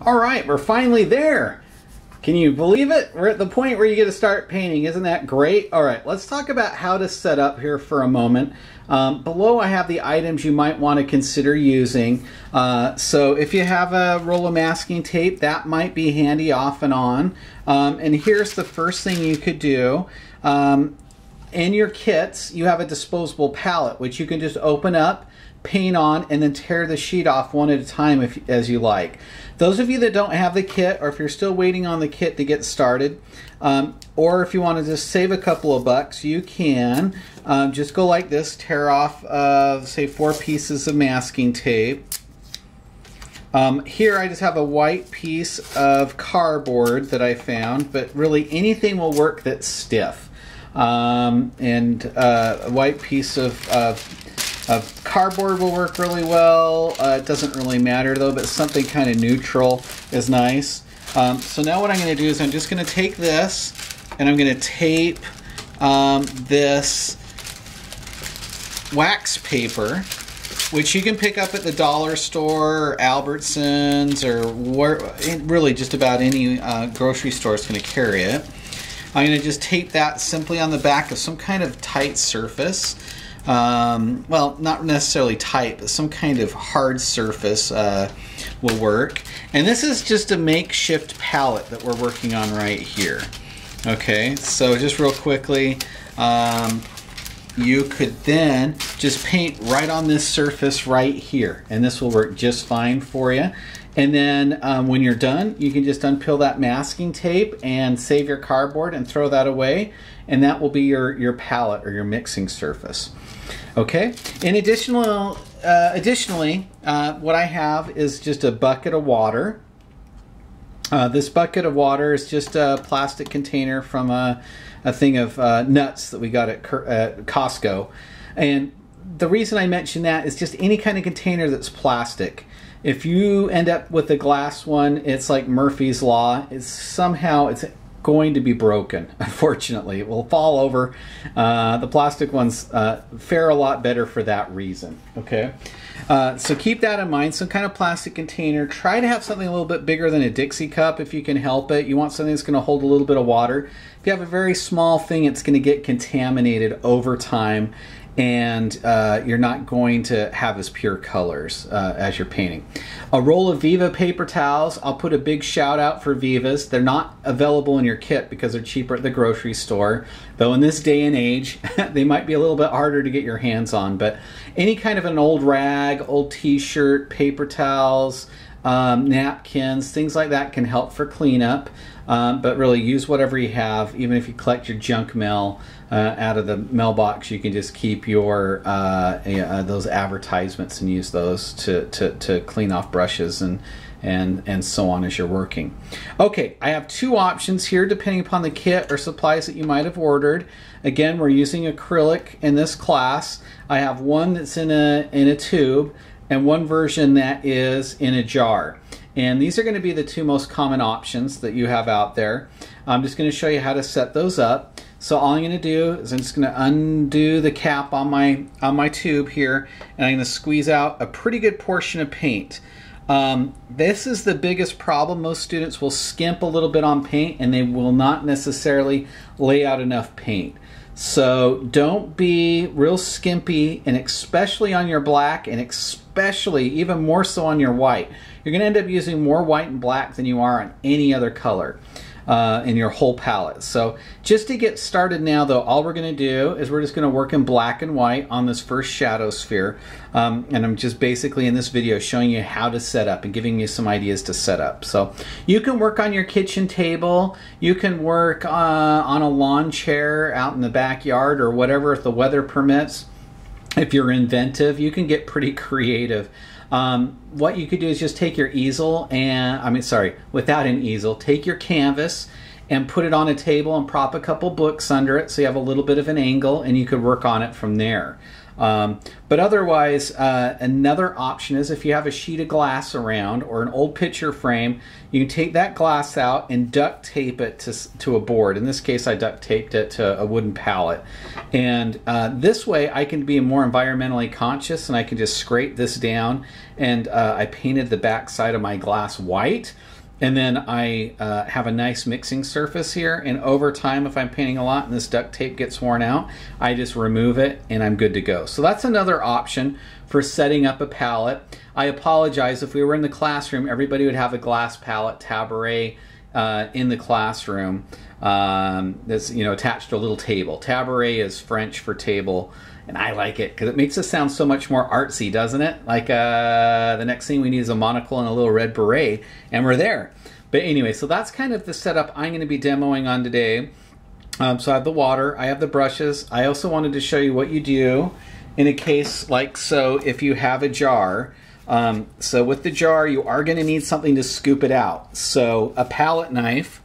All right, we're finally there. Can you believe it? We're at the point where you get to start painting. Isn't that great? All right, let's talk about how to set up here for a moment. Um, below I have the items you might want to consider using. Uh, so if you have a roll of masking tape, that might be handy off and on. Um, and here's the first thing you could do. Um, in your kits, you have a disposable palette, which you can just open up paint on, and then tear the sheet off one at a time if, as you like. Those of you that don't have the kit, or if you're still waiting on the kit to get started, um, or if you want to just save a couple of bucks, you can um, just go like this, tear off, uh, say, four pieces of masking tape. Um, here I just have a white piece of cardboard that I found, but really anything will work that's stiff. Um, and uh, a white piece of, of uh, cardboard will work really well. Uh, it doesn't really matter though, but something kind of neutral is nice. Um, so now what I'm going to do is I'm just going to take this and I'm going to tape um, this wax paper, which you can pick up at the dollar store, or Albertsons, or where, really just about any uh, grocery store is going to carry it. I'm going to just tape that simply on the back of some kind of tight surface um, well, not necessarily tight, but some kind of hard surface uh, will work. And this is just a makeshift palette that we're working on right here. Okay, so just real quickly, um, you could then just paint right on this surface right here, and this will work just fine for you. And then um, when you're done, you can just unpeel that masking tape and save your cardboard and throw that away, and that will be your, your palette or your mixing surface. Okay. In additional, uh, additionally, uh, what I have is just a bucket of water. Uh, this bucket of water is just a plastic container from a, a thing of uh, nuts that we got at, at Costco. And the reason I mention that is just any kind of container that's plastic. If you end up with a glass one, it's like Murphy's Law. It's somehow it's going to be broken, unfortunately. It will fall over. Uh, the plastic ones uh, fare a lot better for that reason, okay? Uh, so keep that in mind, some kind of plastic container. Try to have something a little bit bigger than a Dixie cup if you can help it. You want something that's going to hold a little bit of water. If you have a very small thing, it's going to get contaminated over time and uh, you're not going to have as pure colors uh, as you're painting. A roll of Viva paper towels. I'll put a big shout out for Vivas. They're not available in your kit because they're cheaper at the grocery store. Though in this day and age, they might be a little bit harder to get your hands on. But any kind of an old rag, old t-shirt, paper towels, um, napkins, things like that can help for cleanup. Um, but really use whatever you have, even if you collect your junk mail uh, out of the mailbox, you can just keep your uh, uh, those advertisements and use those to, to, to clean off brushes and and and so on as you're working. Okay, I have two options here depending upon the kit or supplies that you might have ordered. Again, we're using acrylic in this class. I have one that's in a in a tube and one version that is in a jar. And these are going to be the two most common options that you have out there. I'm just going to show you how to set those up. So all I'm going to do is I'm just going to undo the cap on my on my tube here and I'm going to squeeze out a pretty good portion of paint. Um, this is the biggest problem. Most students will skimp a little bit on paint and they will not necessarily lay out enough paint. So don't be real skimpy and especially on your black and especially even more so on your white. You're going to end up using more white and black than you are on any other color uh, in your whole palette. So just to get started now though, all we're going to do is we're just going to work in black and white on this first shadow sphere. Um, and I'm just basically in this video showing you how to set up and giving you some ideas to set up. So you can work on your kitchen table, you can work uh, on a lawn chair out in the backyard or whatever if the weather permits. If you're inventive, you can get pretty creative. Um, what you could do is just take your easel and, I mean, sorry, without an easel, take your canvas and put it on a table and prop a couple books under it so you have a little bit of an angle and you could work on it from there. Um, but otherwise, uh, another option is if you have a sheet of glass around or an old picture frame, you can take that glass out and duct tape it to, to a board. In this case, I duct taped it to a wooden pallet. And uh, this way, I can be more environmentally conscious and I can just scrape this down. And uh, I painted the back side of my glass white and then I uh, have a nice mixing surface here. And over time, if I'm painting a lot and this duct tape gets worn out, I just remove it and I'm good to go. So that's another option for setting up a palette. I apologize if we were in the classroom, everybody would have a glass palette Taboret uh, in the classroom um, that's you know attached to a little table. Taboret is French for table and I like it because it makes us sound so much more artsy, doesn't it? Like uh, the next thing we need is a monocle and a little red beret, and we're there. But anyway, so that's kind of the setup I'm going to be demoing on today. Um, so I have the water, I have the brushes. I also wanted to show you what you do in a case like so if you have a jar. Um, so with the jar, you are going to need something to scoop it out. So a palette knife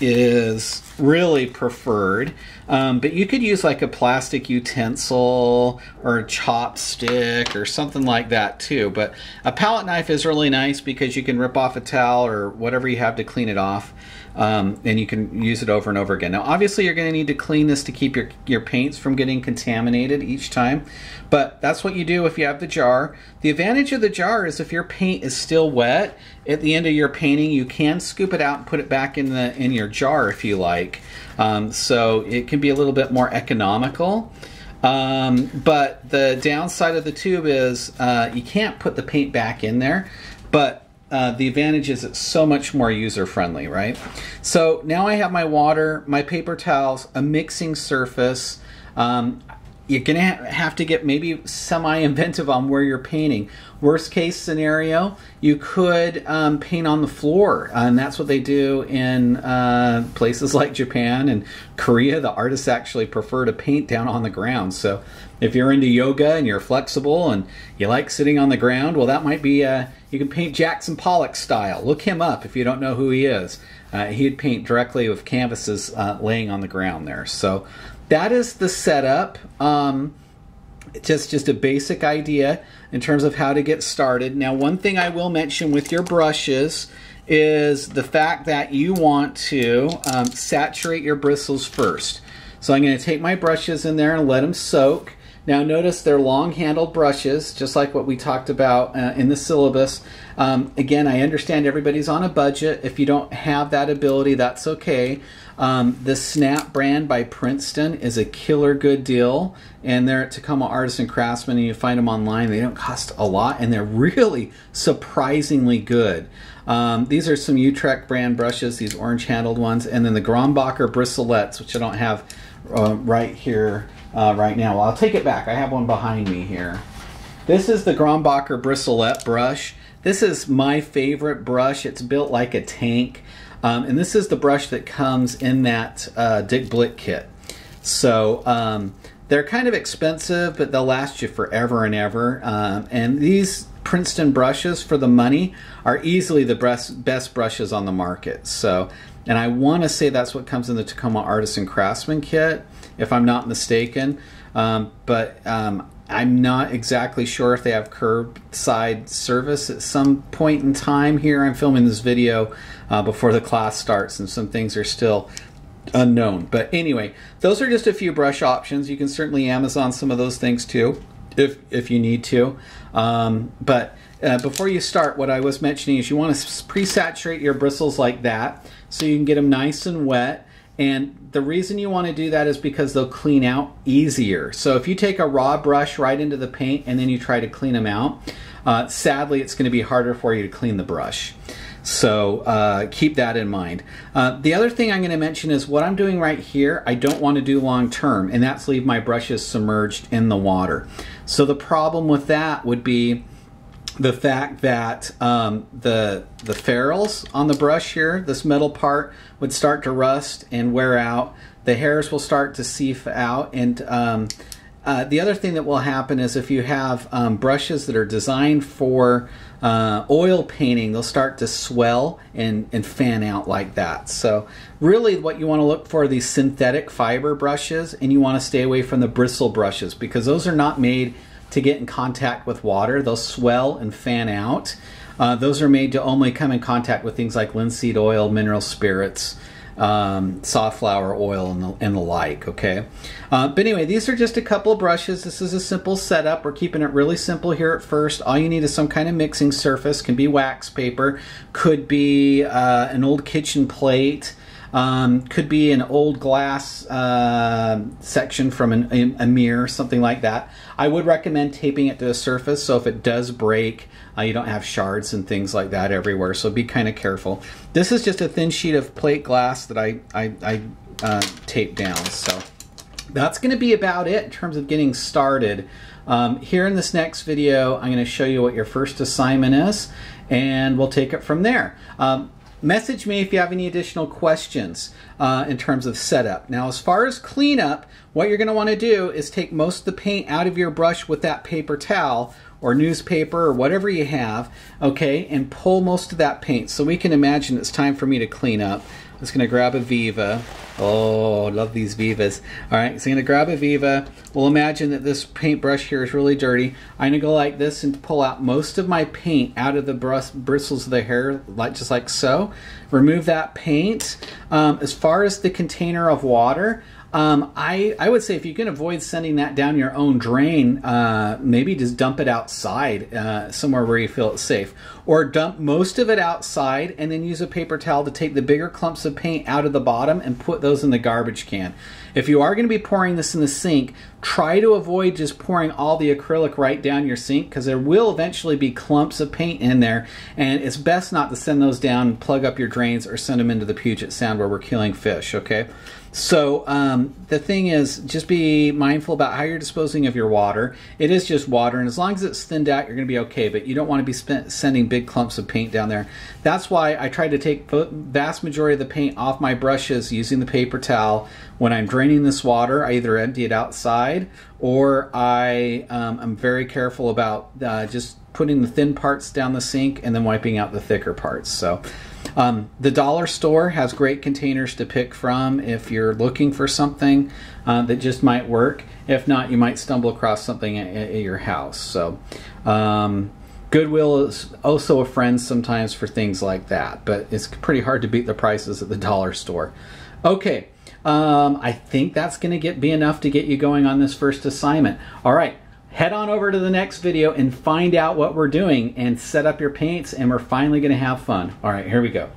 is really preferred. Um, but you could use like a plastic utensil or a chopstick or something like that too. But a palette knife is really nice because you can rip off a towel or whatever you have to clean it off um, and you can use it over and over again. Now, obviously, you're going to need to clean this to keep your, your paints from getting contaminated each time, but that's what you do if you have the jar. The advantage of the jar is if your paint is still wet at the end of your painting, you can scoop it out and put it back in the in your jar if you like. Um, so it can be a little bit more economical. Um, but the downside of the tube is uh, you can't put the paint back in there, but uh, the advantage is it's so much more user friendly, right? So now I have my water, my paper towels, a mixing surface. Um, you're gonna have to get maybe semi-inventive on where you're painting. Worst case scenario, you could um, paint on the floor, and that's what they do in uh, places like Japan and Korea. The artists actually prefer to paint down on the ground. So if you're into yoga and you're flexible and you like sitting on the ground, well, that might be uh, you can paint Jackson Pollock style. Look him up if you don't know who he is. Uh, he'd paint directly with canvases uh, laying on the ground there. So that is the setup. Um, just just a basic idea in terms of how to get started. Now, one thing I will mention with your brushes is the fact that you want to um, saturate your bristles first. So I'm going to take my brushes in there and let them soak. Now notice they're long-handled brushes, just like what we talked about uh, in the syllabus. Um, again, I understand everybody's on a budget. If you don't have that ability, that's okay. Um, the Snap brand by Princeton is a killer good deal, and they're at Tacoma Artists and Craftsmen, and you find them online. They don't cost a lot, and they're really surprisingly good. Um, these are some Utrecht brand brushes, these orange-handled ones, and then the Grumbacher bristlettes, which I don't have uh, right here uh, right now. Well, I'll take it back. I have one behind me here. This is the Grumbacher bristlette brush. This is my favorite brush. It's built like a tank. Um, and this is the brush that comes in that uh, Dick Blick kit. So um, they're kind of expensive, but they'll last you forever and ever. Um, and these Princeton brushes for the money are easily the best, best brushes on the market. So, and I want to say that's what comes in the Tacoma Artists and Craftsman kit, if I'm not mistaken. Um, but um, I'm not exactly sure if they have curbside service at some point in time here. I'm filming this video uh, before the class starts, and some things are still unknown. But anyway, those are just a few brush options. You can certainly Amazon some of those things too, if if you need to. Um, but uh, before you start, what I was mentioning is you want to pre-saturate your bristles like that, so you can get them nice and wet. And the reason you want to do that is because they'll clean out easier. So if you take a raw brush right into the paint and then you try to clean them out, uh, sadly it's going to be harder for you to clean the brush. So uh, keep that in mind. Uh, the other thing I'm going to mention is what I'm doing right here, I don't want to do long term, and that's leave my brushes submerged in the water. So the problem with that would be the fact that um, the the ferrules on the brush here, this metal part, would start to rust and wear out. The hairs will start to seep out, and um, uh, the other thing that will happen is if you have um, brushes that are designed for uh, oil painting, they'll start to swell and, and fan out like that. So really what you want to look for are these synthetic fiber brushes and you want to stay away from the bristle brushes because those are not made to get in contact with water. They'll swell and fan out. Uh, those are made to only come in contact with things like linseed oil, mineral spirits, um, flower oil, and the, and the like. Okay, uh, but anyway, these are just a couple of brushes. This is a simple setup. We're keeping it really simple here at first. All you need is some kind of mixing surface. Can be wax paper, could be uh, an old kitchen plate. Um, could be an old glass uh, section from an, a mirror, something like that. I would recommend taping it to a surface so if it does break, uh, you don't have shards and things like that everywhere. So be kind of careful. This is just a thin sheet of plate glass that I, I, I uh, taped down. So that's going to be about it in terms of getting started. Um, here in this next video, I'm going to show you what your first assignment is, and we'll take it from there. Um, Message me if you have any additional questions uh, in terms of setup. Now, as far as cleanup, what you're going to want to do is take most of the paint out of your brush with that paper towel or newspaper or whatever you have, okay, and pull most of that paint. So we can imagine it's time for me to clean up. I'm just to grab a Viva. Oh, love these Vivas. All right, so I'm to grab a Viva. We'll imagine that this paintbrush here is really dirty. I'm to go like this and pull out most of my paint out of the bristles of the hair, like just like so. Remove that paint. Um, as far as the container of water, um, I, I would say if you can avoid sending that down your own drain, uh, maybe just dump it outside uh, somewhere where you feel it's safe. Or dump most of it outside and then use a paper towel to take the bigger clumps of paint out of the bottom and put those in the garbage can. If you are going to be pouring this in the sink, try to avoid just pouring all the acrylic right down your sink because there will eventually be clumps of paint in there and it's best not to send those down, plug up your drains, or send them into the Puget Sound where we're killing fish, okay? So um, the thing is, just be mindful about how you're disposing of your water. It is just water, and as long as it's thinned out, you're going to be okay. But you don't want to be spent sending big clumps of paint down there. That's why I try to take vast majority of the paint off my brushes using the paper towel. When I'm draining this water, I either empty it outside or I um, am very careful about uh, just putting the thin parts down the sink and then wiping out the thicker parts. So um, the dollar store has great containers to pick from if you're looking for something uh, that just might work. If not, you might stumble across something at, at your house. So um, Goodwill is also a friend sometimes for things like that, but it's pretty hard to beat the prices at the dollar store. Okay, um, I think that's going to get be enough to get you going on this first assignment. All right, head on over to the next video and find out what we're doing and set up your paints and we're finally going to have fun. All right, here we go.